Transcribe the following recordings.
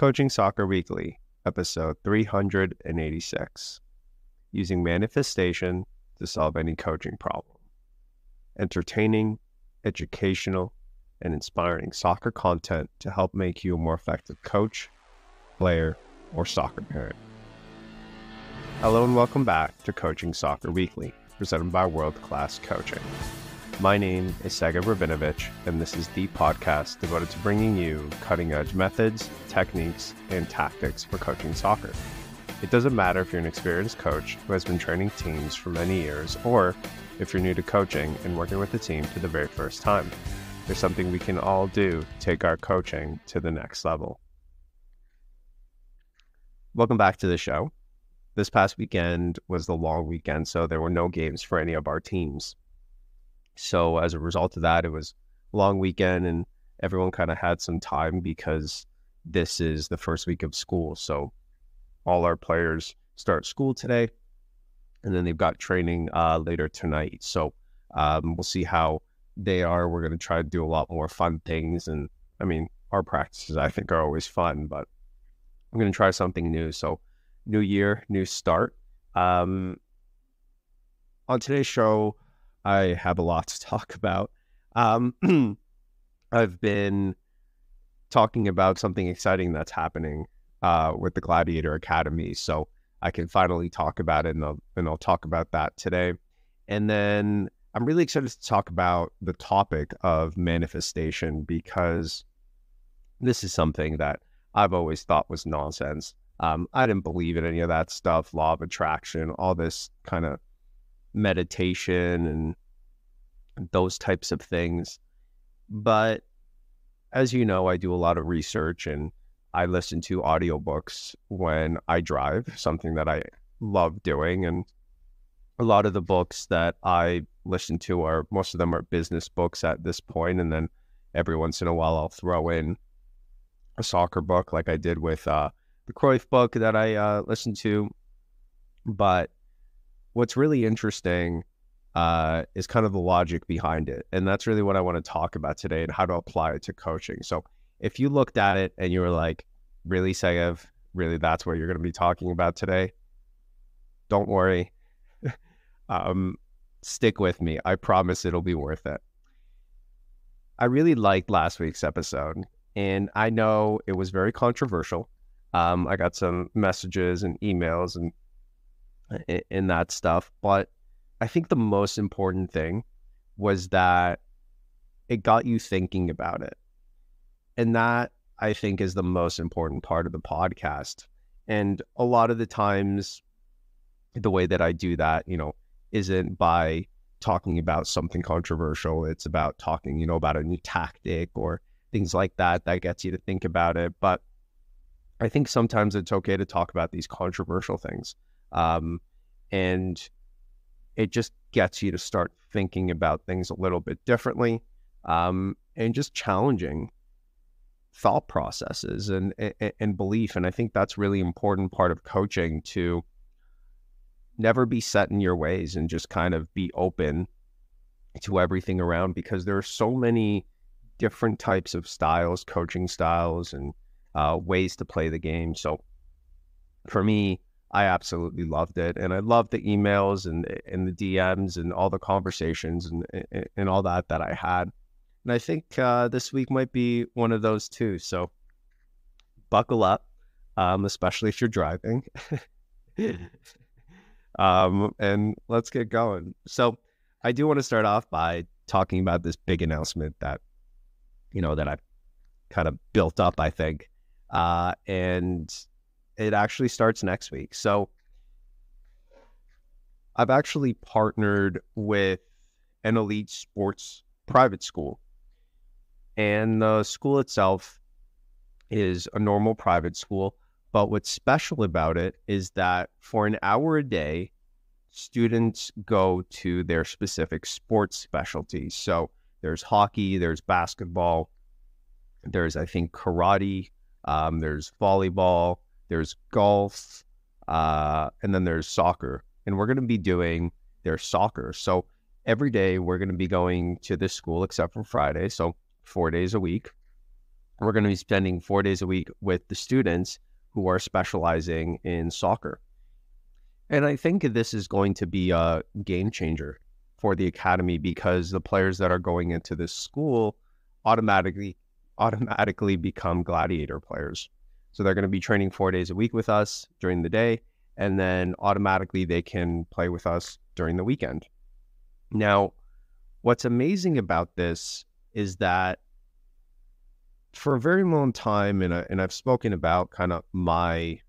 Coaching Soccer Weekly, episode 386 Using Manifestation to Solve Any Coaching Problem. Entertaining, educational, and inspiring soccer content to help make you a more effective coach, player, or soccer parent. Hello, and welcome back to Coaching Soccer Weekly, presented by World Class Coaching. My name is Segev Rabinovich, and this is the podcast devoted to bringing you cutting edge methods, techniques, and tactics for coaching soccer. It doesn't matter if you're an experienced coach who has been training teams for many years, or if you're new to coaching and working with a team for the very first time. There's something we can all do to take our coaching to the next level. Welcome back to the show. This past weekend was the long weekend, so there were no games for any of our teams. So as a result of that, it was long weekend and everyone kind of had some time because this is the first week of school. So all our players start school today and then they've got training uh, later tonight. So um, we'll see how they are. We're going to try to do a lot more fun things. And I mean, our practices, I think, are always fun, but I'm going to try something new. So, new year, new start. Um, on today's show, I have a lot to talk about. Um, I've been talking about something exciting that's happening uh, with the Gladiator Academy, so I can finally talk about it, and I'll, and I'll talk about that today. And then I'm really excited to talk about the topic of manifestation because this is something that I've always thought was nonsense. Um, I didn't believe in any of that stuff, law of attraction, all this kind of meditation and those types of things. But as you know, I do a lot of research and I listen to audiobooks when I drive, something that I love doing. And a lot of the books that I listen to are most of them are business books at this point, and then every once in a while I'll throw in a soccer book, like I did with uh, the Cruyff book that I uh, listened to. But what's really interesting uh, is kind of the logic behind it. And that's really what I want to talk about today and how to apply it to coaching. So if you looked at it and you were like, really, Segev, really, that's what you're going to be talking about today, don't worry. um, stick with me. I promise it'll be worth it. I really liked last week's episode, and I know it was very controversial. Um, I got some messages and emails and in that stuff. But I think the most important thing was that it got you thinking about it. And that I think is the most important part of the podcast. And a lot of the times, the way that I do that, you know, isn't by talking about something controversial. It's about talking, you know, about a new tactic or things like that that gets you to think about it. But I think sometimes it's okay to talk about these controversial things. Um, and it just gets you to start thinking about things a little bit differently um, and just challenging thought processes and, and, and belief. And I think that's really important part of coaching to never be set in your ways and just kind of be open to everything around because there are so many different types of styles, coaching styles, and uh, ways to play the game. So for me, I absolutely loved it, and I loved the emails and and the DMs and all the conversations and and all that that I had. And I think uh, this week might be one of those too. So buckle up, um, especially if you're driving. um, and let's get going. So I do want to start off by talking about this big announcement that you know that I've kind of built up. I think, uh, and it actually starts next week. So I've actually partnered with an elite sports private school. And the school itself is a normal private school. But what's special about it is that for an hour a day, students go to their specific sports specialties. So there's hockey, there's basketball, there's, I think, karate, um, there's volleyball, there's golf, uh, and then there's soccer. And we're going to be doing their soccer. So every day we're going to be going to this school except for Friday. So four days a week. we're going to be spending four days a week with the students who are specializing in soccer. And I think this is going to be a game changer for the academy because the players that are going into this school automatically automatically become gladiator players. So they're going to be training 4 days a week with us during the day and then automatically they can play with us during the weekend. Now, what's amazing about this is that for a very long time, and, I, and I've spoken about kind of my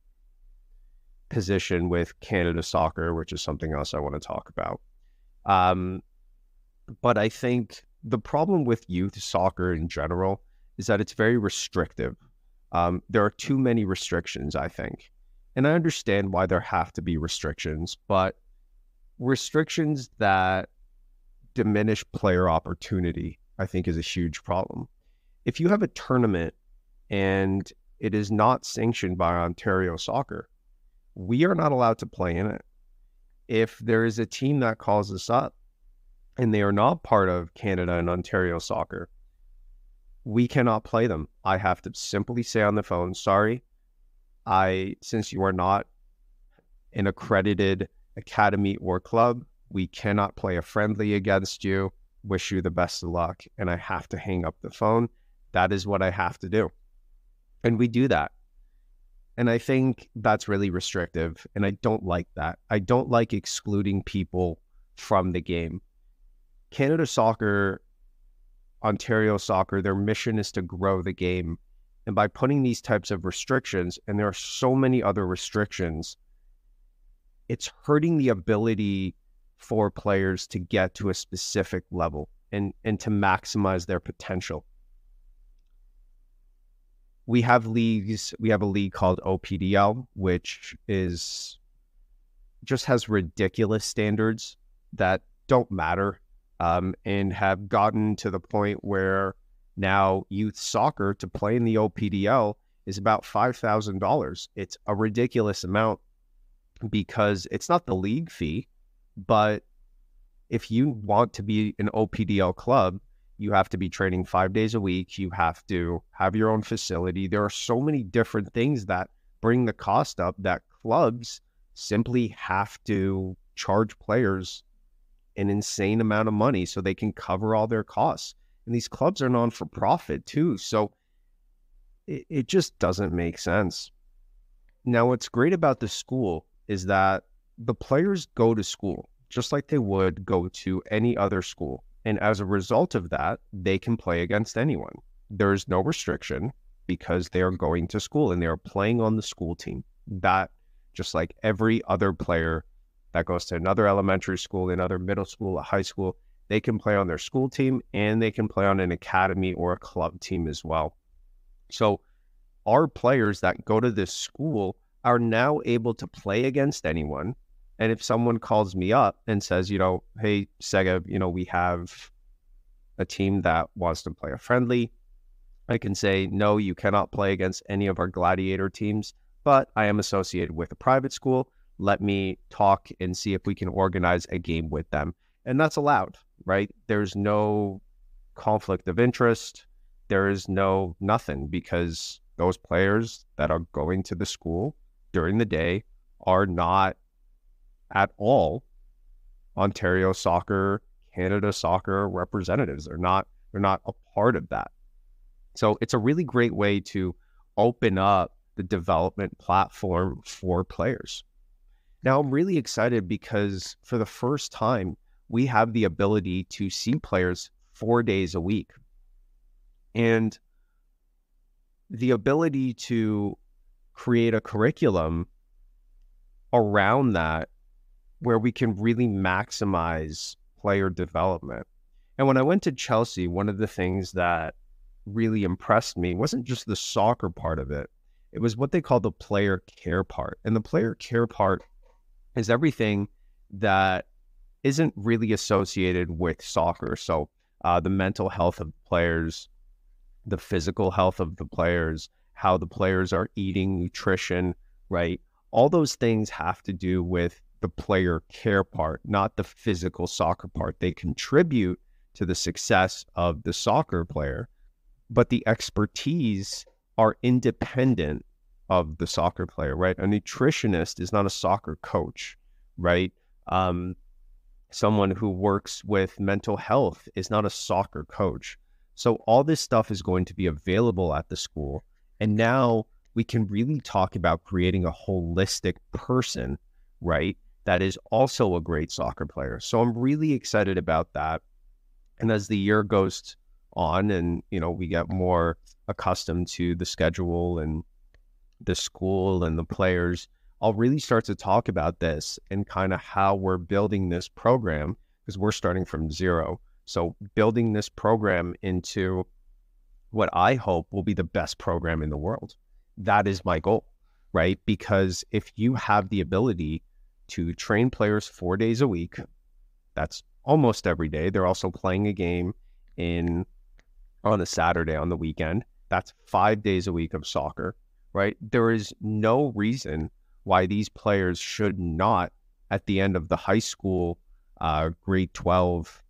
position with Canada soccer, which is something else I want to talk about. Um, but I think the problem with youth soccer in general is that it's very restrictive. Um, there are too many restrictions, I think. And I understand why there have to be restrictions, but restrictions that diminish player opportunity, I think, is a huge problem. If you have a tournament and it is not sanctioned by Ontario Soccer, we are not allowed to play in it. If there is a team that calls us up and they are not part of Canada and Ontario soccer, we cannot play them. I have to simply say on the phone, sorry, I since you are not an accredited academy or club, we cannot play a friendly against you. Wish you the best of luck. And I have to hang up the phone. That is what I have to do. And we do that. And I think that's really restrictive. And I don't like that. I don't like excluding people from the game. Canada Soccer, Ontario Soccer, their mission is to grow the game. And by putting these types of restrictions, and there are so many other restrictions, it's hurting the ability for players to get to a specific level and, and to maximize their potential we have leagues. We have a league called OPDL, which is just has ridiculous standards that don't matter um, and have gotten to the point where now youth soccer to play in the OPDL is about $5,000. It's a ridiculous amount because it's not the league fee, but if you want to be an OPDL club, you have to be training five days a week. You have to have your own facility. There are so many different things that bring the cost up that clubs simply have to charge players an insane amount of money so they can cover all their costs. And these clubs are non for profit too. So it, it just doesn't make sense. Now, what's great about the school is that the players go to school just like they would go to any other school. And as a result of that, they can play against anyone. There's no restriction because they are going to school and they are playing on the school team. That, just like every other player that goes to another elementary school, another middle school, a high school, they can play on their school team and they can play on an academy or a club team as well. So, our players that go to this school are now able to play against anyone and if someone calls me up and says, you know, hey, Segev, you know, we have a team that wants to play a friendly, I can say, no, you cannot play against any of our gladiator teams, but I am associated with a private school. Let me talk and see if we can organize a game with them. And that's allowed, right? There's no conflict of interest. There is no nothing because those players that are going to the school during the day are not at all Ontario soccer, Canada soccer representatives. They're not they're not a part of that. So it's a really great way to open up the development platform for players. Now I'm really excited because for the first time we have the ability to see players 4 days a week. And the ability to create a curriculum around that where we can really maximize player development. And when I went to Chelsea, one of the things that really impressed me wasn't just the soccer part of it, it was what they call the player care part. And the player care part is everything that isn't really associated with soccer. So, uh, the mental health of players, the physical health of the players, how the players are eating, nutrition, right? All those things have to do with the player care part, not the physical soccer part. They contribute to the success of the soccer player, but the expertise are independent of the soccer player, right? A nutritionist is not a soccer coach, right? Um, someone who works with mental health is not a soccer coach. So all this stuff is going to be available at the school. And now we can really talk about creating a holistic person, right? That is also a great soccer player. So I'm really excited about that. And as the year goes on and, you know, we get more accustomed to the schedule and the school and the players, I'll really start to talk about this and kind of how we're building this program because we're starting from zero. So, building this program into what I hope will be the best program in the world. That is my goal, right? Because if you have the ability to train players four days a week, that's almost every day. They're also playing a game in on a Saturday on the weekend. That's five days a week of soccer right? There is no reason why these players should not, at the end of the high school, uh, grade 12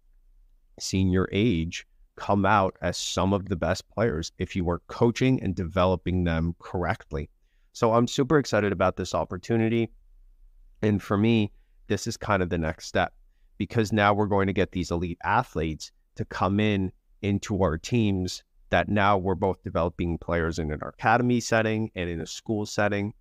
senior age, come out as some of the best players if you are coaching and developing them correctly. So I'm super excited about this opportunity. And for me, this is kind of the next step because now we're going to get these elite athletes to come in into our teams that now we're both developing players in an academy setting and in a school setting.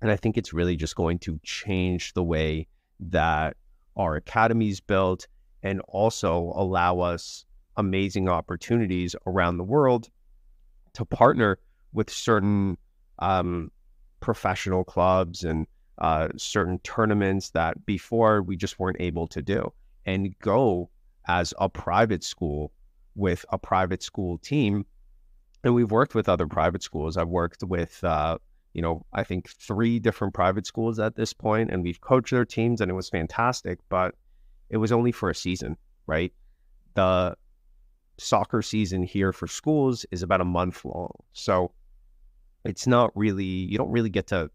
And I think it's really just going to change the way that our academy is built and also allow us amazing opportunities around the world to partner with certain um, professional clubs and uh, certain tournaments that before we just weren't able to do and go as a private school with a private school team. And we've worked with other private schools. I've worked with, uh, you know, I think three different private schools at this point, and we've coached their teams, and it was fantastic. But it was only for a season, right? The soccer season here for schools is about a month long. So it's not really, you don't really get to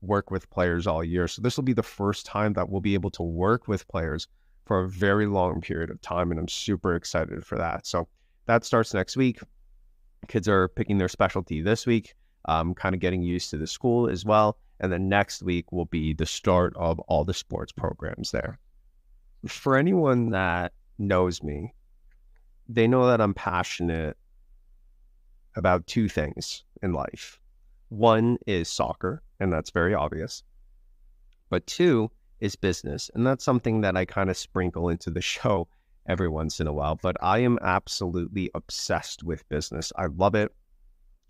work with players all year. So this will be the first time that we'll be able to work with players for a very long period of time. And I'm super excited for that. So that starts next week. Kids are picking their specialty this week, um, kind of getting used to the school as well. And then next week will be the start of all the sports programs there. For anyone that knows me, they know that I'm passionate about two things in life. One is soccer, and that's very obvious. But two is business. And that's something that I kind of sprinkle into the show every once in a while. But I am absolutely obsessed with business. I love it.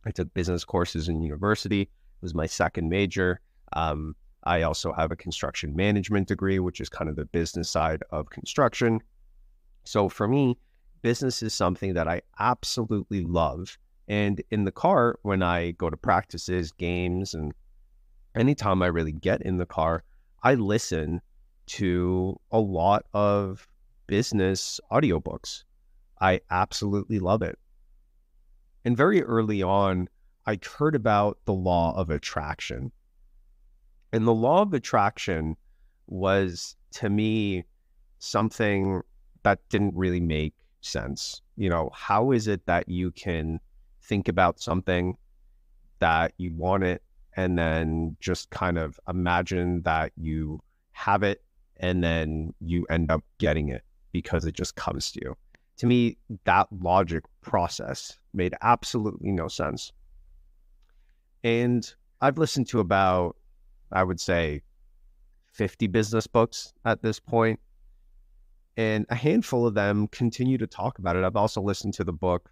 I took business courses in university, it was my second major. Um, I also have a construction management degree, which is kind of the business side of construction. So for me, business is something that I absolutely love. And in the car, when I go to practices, games, and anytime I really get in the car, I listen to a lot of business audiobooks. I absolutely love it. And very early on, I heard about the law of attraction. And the law of attraction was to me something that didn't really make sense. You know, how is it that you can think about something that you want it and then just kind of imagine that you have it and then you end up getting it because it just comes to you. To me, that logic process made absolutely no sense. And I've listened to about, I would say, 50 business books at this point, and a handful of them continue to talk about it. I've also listened to the book.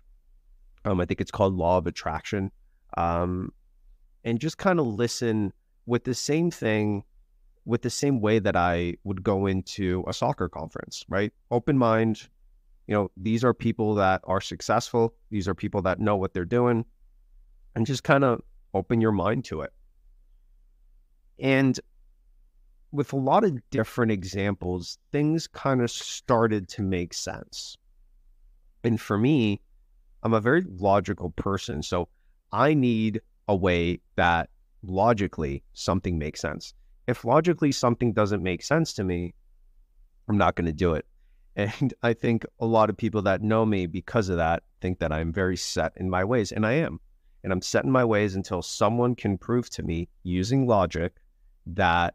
Um, I think it's called Law of Attraction. Um, and just kind of listen with the same thing with the same way that I would go into a soccer conference, right? Open mind. You know, these are people that are successful. These are people that know what they're doing. And just kind of open your mind to it. And with a lot of different examples, things kind of started to make sense. And for me, I'm a very logical person. So I need a way that logically something makes sense. If logically something doesn't make sense to me, I'm not going to do it. And I think a lot of people that know me because of that think that I'm very set in my ways, and I am. And I'm set in my ways until someone can prove to me using logic that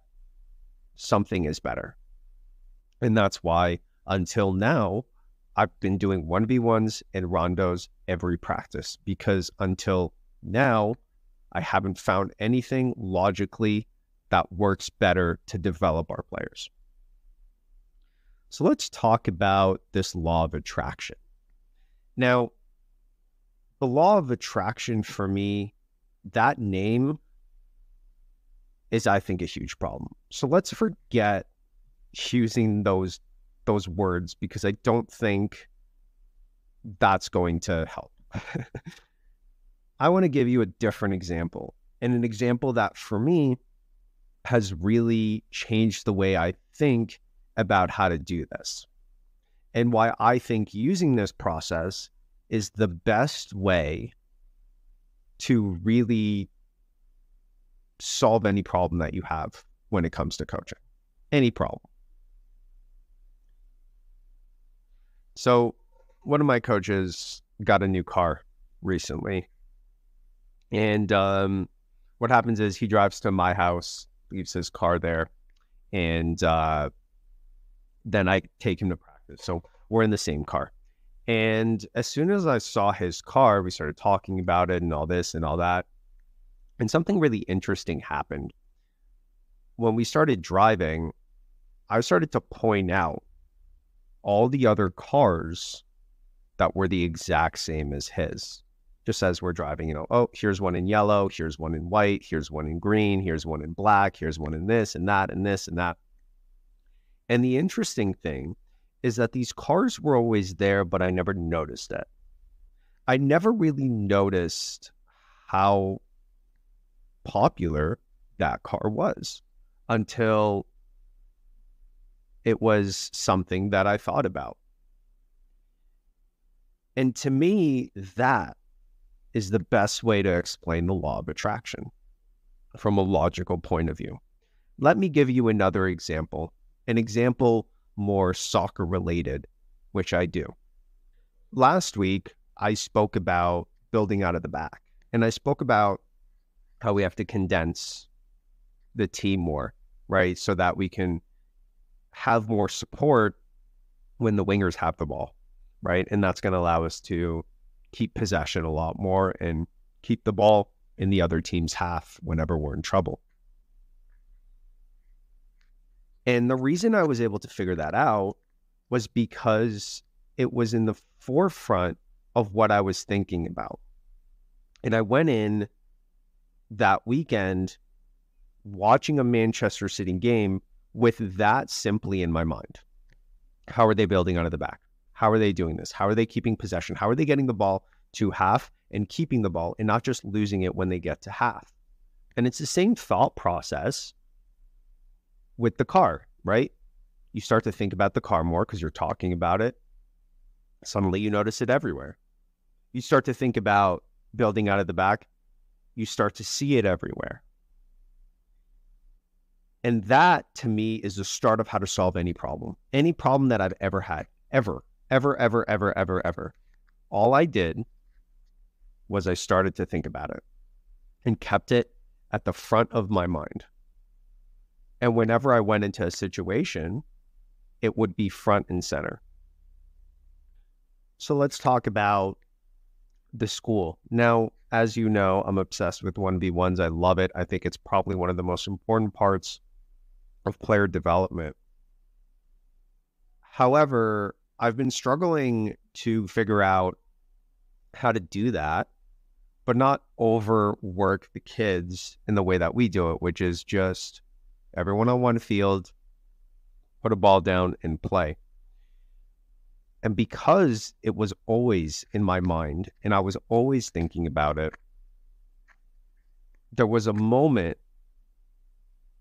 something is better. And that's why until now, I've been doing 1v1s and rondos every practice because until now, I haven't found anything logically that works better to develop our players. So let's talk about this law of attraction. Now, the law of attraction for me, that name is, I think, a huge problem. So let's forget using those those words because I don't think that's going to help. I want to give you a different example, and an example that for me has really changed the way I think about how to do this and why I think using this process is the best way to really solve any problem that you have when it comes to coaching. Any problem. So, one of my coaches got a new car recently. And um, what happens is he drives to my house, leaves his car there, and uh, then I take him to practice. So we're in the same car. And as soon as I saw his car, we started talking about it and all this and all that. And something really interesting happened. When we started driving, I started to point out all the other cars that were the exact same as his. Just as we're driving, you know, oh, here's one in yellow, here's one in white, here's one in green, here's one in black, here's one in this and that and this and that. And the interesting thing is that these cars were always there, but I never noticed it. I never really noticed how popular that car was until it was something that I thought about. And to me, that is the best way to explain the law of attraction from a logical point of view. Let me give you another example, an example more soccer related, which I do. Last week, I spoke about building out of the back, and I spoke about how we have to condense the team more, right? So that we can have more support when the wingers have the ball, right? And that's going to allow us to keep possession a lot more and keep the ball in the other team's half whenever we're in trouble. And the reason I was able to figure that out was because it was in the forefront of what I was thinking about. And I went in that weekend watching a Manchester City game with that simply in my mind. How are they building out of the back? How are they doing this? How are they keeping possession? How are they getting the ball to half and keeping the ball and not just losing it when they get to half? And it's the same thought process with the car, right? You start to think about the car more because you're talking about it. Suddenly you notice it everywhere. You start to think about building out of the back. You start to see it everywhere. And that to me is the start of how to solve any problem, any problem that I've ever had, ever, ever, ever, ever, ever, ever. All I did was I started to think about it and kept it at the front of my mind. And whenever I went into a situation, it would be front and center. So let's talk about the school. Now, as you know, I'm obsessed with 1v1s. I love it. I think it's probably one of the most important parts of player development. However, I've been struggling to figure out how to do that, but not overwork the kids in the way that we do it, which is just everyone on one field, put a ball down and play. And because it was always in my mind and I was always thinking about it, there was a moment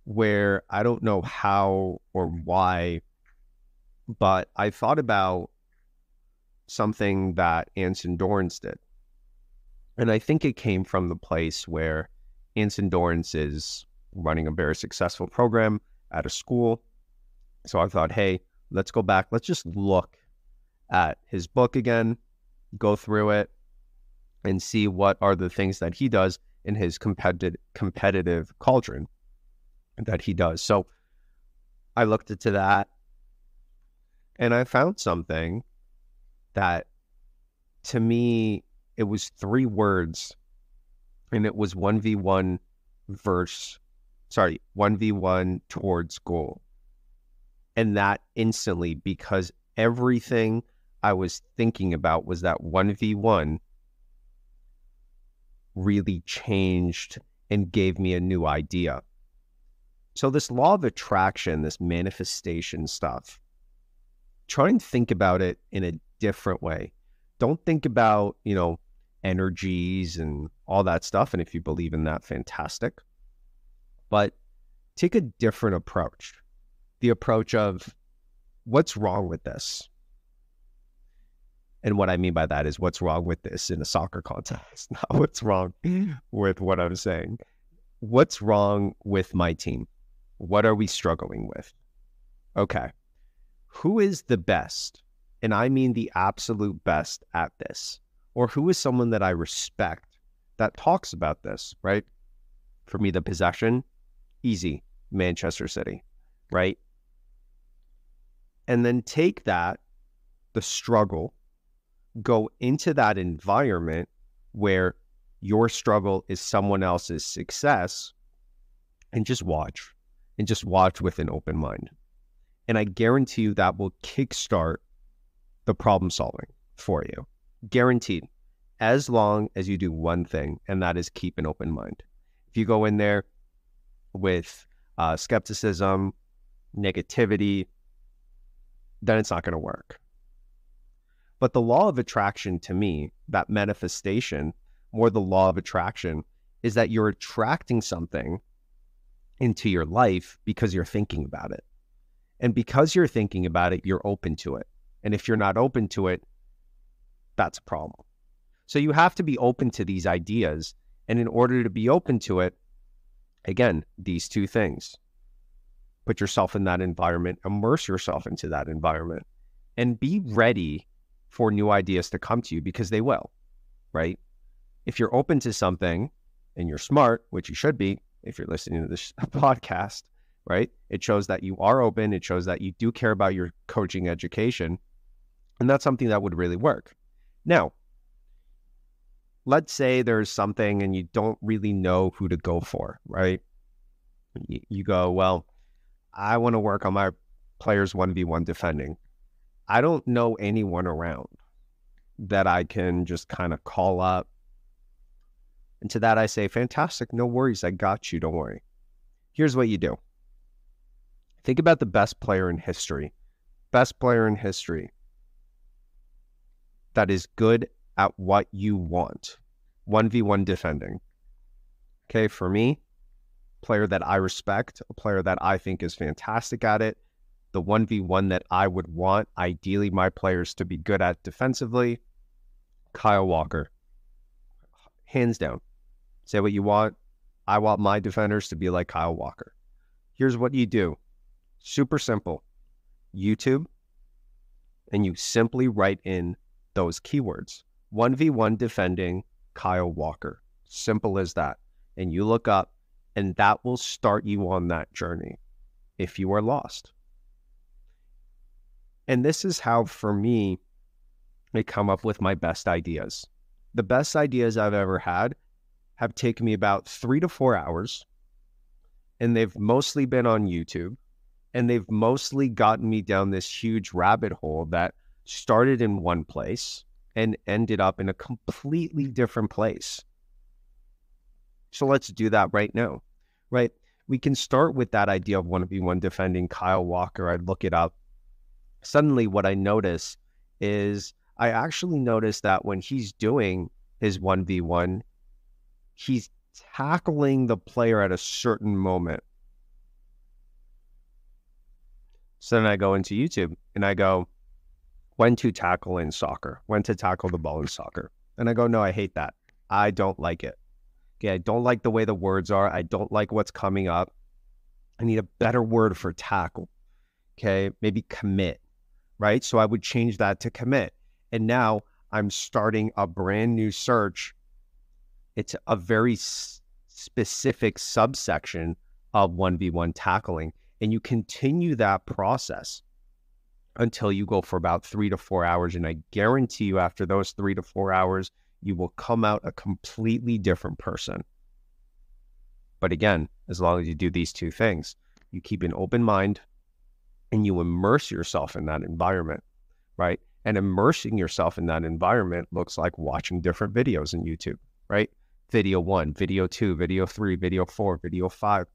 where I don't know how or why, but I thought about something that Anson Dorrance did. And I think it came from the place where Anson Dorrance is running a very successful program at a school. So I thought, hey, let's go back. Let's just look at his book again, go through it, and see what are the things that he does in his competitive competitive cauldron that he does. So I looked into that and I found something that to me it was three words and it was 1v1 verse sorry 1v1 towards goal. And that instantly because everything i was thinking about was that 1v1 really changed and gave me a new idea. So this law of attraction this manifestation stuff try and think about it in a different way don't think about you know energies and all that stuff. And if you believe in that, fantastic. But take a different approach the approach of what's wrong with this? And what I mean by that is what's wrong with this in a soccer context, not what's wrong with what I'm saying. What's wrong with my team? What are we struggling with? Okay. Who is the best? And I mean the absolute best at this or who is someone that I respect that talks about this, right? For me, the possession, easy, Manchester City, right? And then take that, the struggle, go into that environment where your struggle is someone else's success and just watch and just watch with an open mind. And I guarantee you that will kickstart the problem solving for you guaranteed, as long as you do one thing, and that is keep an open mind. If you go in there with uh, skepticism, negativity, then it's not going to work. But the law of attraction to me, that manifestation, more the law of attraction, is that you're attracting something into your life because you're thinking about it. And because you're thinking about it, you're open to it. And if you're not open to it, that's a problem. So you have to be open to these ideas. And in order to be open to it, again, these two things put yourself in that environment, immerse yourself into that environment, and be ready for new ideas to come to you because they will, right? If you're open to something and you're smart, which you should be if you're listening to this podcast, right? It shows that you are open, it shows that you do care about your coaching education. And that's something that would really work. Now, let's say there's something and you don't really know who to go for, right? You, go, well, I want to work on my players 1v1 defending. I don't know anyone around that I can just kind of call up. And to that, I say, fantastic, no worries, I got you, don't worry. Here's what you do think about the best player in history. Best player in history that is good at what you want. 1v1 defending. Okay, for me, player that I respect, a player that I think is fantastic at it, the 1v1 that I would want, ideally, my players to be good at defensively, Kyle Walker. Hands down. Say what you want. I want my defenders to be like Kyle Walker. Here's what you do super simple YouTube, and you simply write in those keywords. 1v1 defending Kyle Walker. Simple as that. And you look up, and that will start you on that journey if you are lost. And this is how, for me, I come up with my best ideas. The best ideas I've ever had have taken me about three to four hours, and they've mostly been on YouTube, and they've mostly gotten me down this huge rabbit hole that started in one place and ended up in a completely different place. So let's do that right now, right? We can start with that idea of 1v1 defending Kyle Walker. I look it up. Suddenly, what I notice is I actually notice that when he's doing his 1v1, he's tackling the player at a certain moment. So then I go into YouTube and I go, when to tackle in soccer, when to tackle the ball in soccer. And I go, no, I hate that. I don't like it. Okay, I don't like the way the words are. I don't like what's coming up. I need a better word for tackle. Okay. Maybe commit, right? So I would change that to commit. And now I'm starting a brand new search. It's a very s- specific subsection of 1v1 tackling. And you continue that process until you go for about three to four hours. And I guarantee you, after those three to four hours, you will come out a completely different person. But again, as long as you do these two things, you keep an open mind and you immerse yourself in that environment, right? And immersing yourself in that environment looks like watching different videos in YouTube, right? Video one, video two, video three, video four, video five.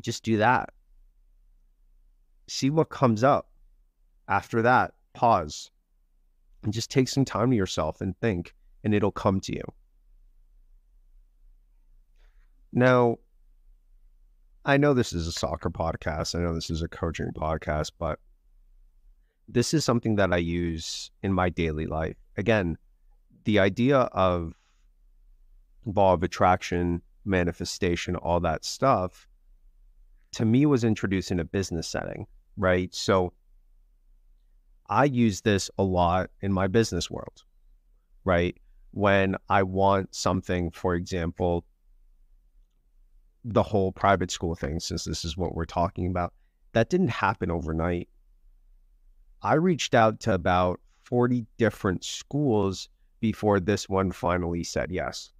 Just do that. See what comes up. After that, pause and just take some time to yourself and think, and it'll come to you. Now, I know this is a soccer podcast. I know this is a coaching podcast, but this is something that I use in my daily life. Again, the idea of law of attraction, manifestation, all that stuff, to me was introduced in a business setting, right? So I use this a lot in my business world, right? When I want something, for example, the whole private school thing, since this is what we're talking about, that didn't happen overnight. I reached out to about 40 different schools before this one finally said yes.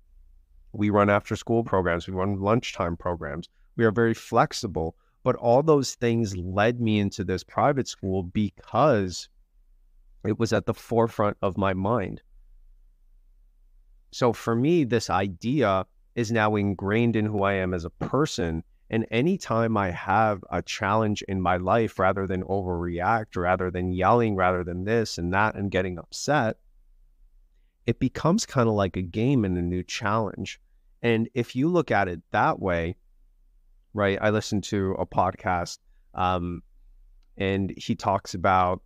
We run after school programs, we run lunchtime programs. We are very flexible, but all those things led me into this private school because it was at the forefront of my mind. So for me, this idea is now ingrained in who I am as a person. And anytime I have a challenge in my life, rather than overreact, rather than yelling, rather than this and that and getting upset, it becomes kind of like a game and a new challenge. And if you look at it that way, right? I listened to a podcast um, and he talks about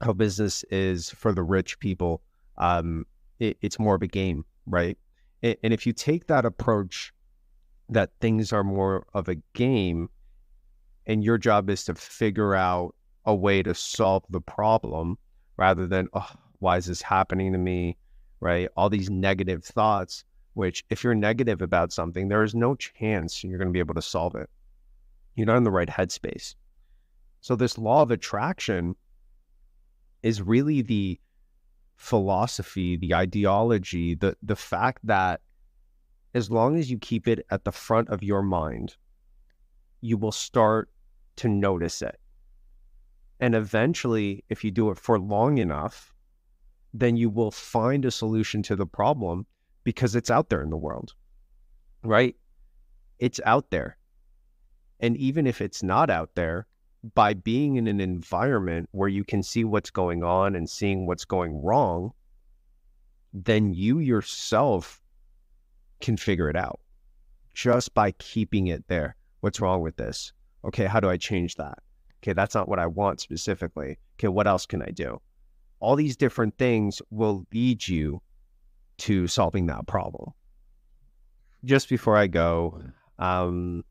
how business is for the rich people. Um, it, it's more of a game, right? And, and if you take that approach that things are more of a game and your job is to figure out a way to solve the problem rather than, oh, why is this happening to me? Right? All these negative thoughts, which if you're negative about something, there is no chance you're going to be able to solve it. You're not in the right headspace. So, this law of attraction is really the philosophy, the ideology, the the fact that as long as you keep it at the front of your mind, you will start to notice it. And eventually, if you do it for long enough, then you will find a solution to the problem because it's out there in the world, right? It's out there. And even if it's not out there, by being in an environment where you can see what's going on and seeing what's going wrong, then you yourself can figure it out just by keeping it there. What's wrong with this? Okay, how do I change that? Okay, that's not what I want specifically. Okay, what else can I do? All these different things will lead you to solving that problem. Just before I go, um,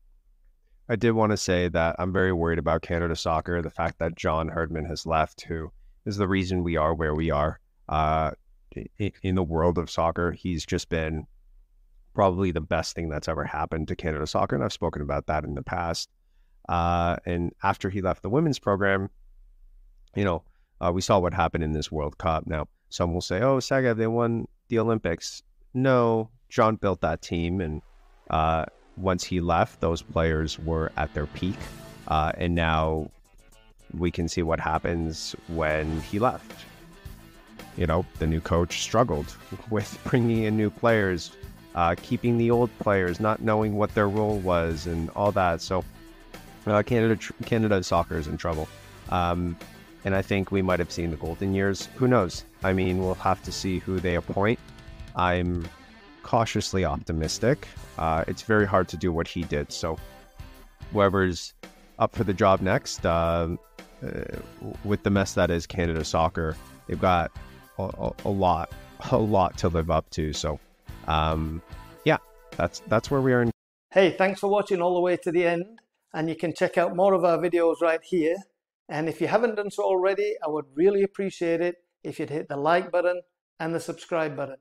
I did want to say that I'm very worried about Canada soccer. The fact that John Herdman has left, who is the reason we are where we are uh, in the world of soccer. He's just been probably the best thing that's ever happened to Canada soccer. And I've spoken about that in the past. Uh, and after he left the women's program, you know, uh, we saw what happened in this World Cup. Now, some will say, oh, Segev, they won the Olympics. No, John built that team and uh, once he left, those players were at their peak. Uh, and now we can see what happens when he left. You know, the new coach struggled with bringing in new players, uh, keeping the old players, not knowing what their role was, and all that. So, uh, Canada, Canada soccer is in trouble. Um, and I think we might have seen the golden years. Who knows? I mean, we'll have to see who they appoint. I'm cautiously optimistic. Uh, it's very hard to do what he did. So, whoever's up for the job next, uh, uh, with the mess that is Canada soccer, they've got a, a, lot, a lot to live up to. So, um, yeah, that's that's where we are. In- hey, thanks for watching all the way to the end, and you can check out more of our videos right here. And if you haven't done so already, I would really appreciate it if you'd hit the like button and the subscribe button.